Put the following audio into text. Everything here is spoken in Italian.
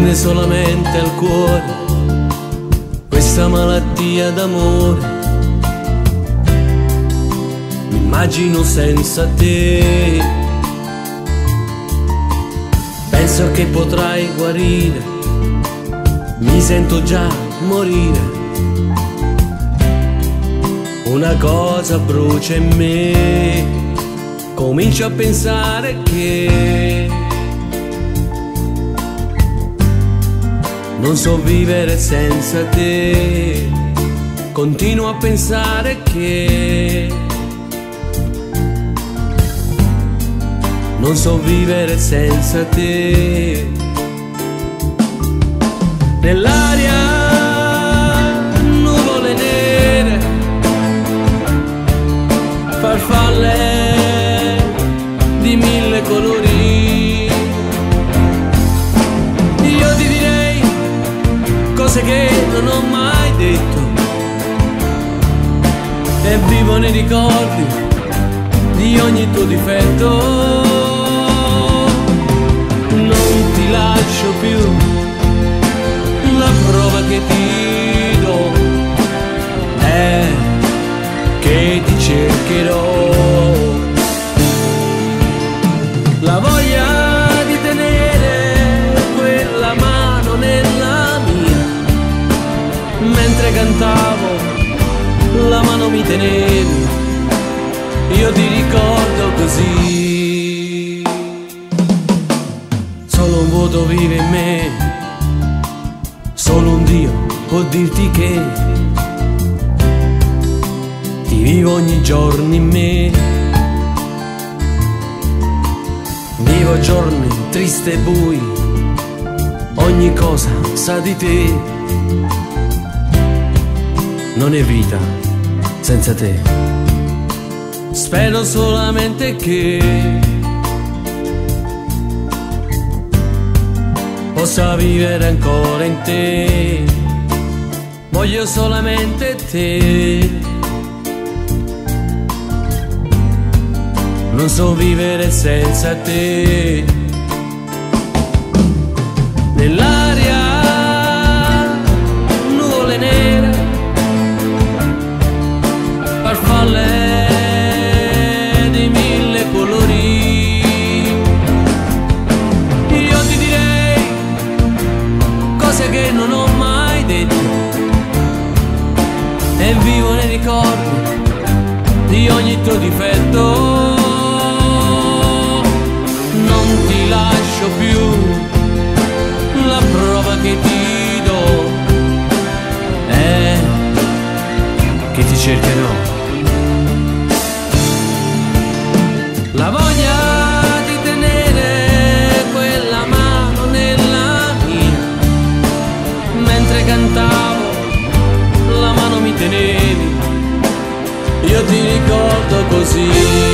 prende solamente al cuore questa malattia d'amore. Mi immagino senza te, penso che potrai guarire, mi sento già morire. Una cosa brucia in me, comincio a pensare che Non so vivere senza te, continuo a pensare che non so vivere senza te. Nell'aria nuvole nere, farfalle di mille colori. Cose che non ho mai detto e vivo nei ricordi di ogni tuo difetto. Mano mi tenevi, io ti ricordo così. Solo un vuoto vive in me, solo un Dio può dirti che ti vivo ogni giorno in me. Vivo giorni tristi e bui, ogni cosa sa di te. Non è vita senza te. Spero solamente che possa vivere ancora in te. Voglio solamente te. Non so vivere senza te. E vivo nei ricordi di ogni tuo difetto. Non ti lascio più la prova che ti do è che ti cercherò. Tenevi, io ti ricordo così.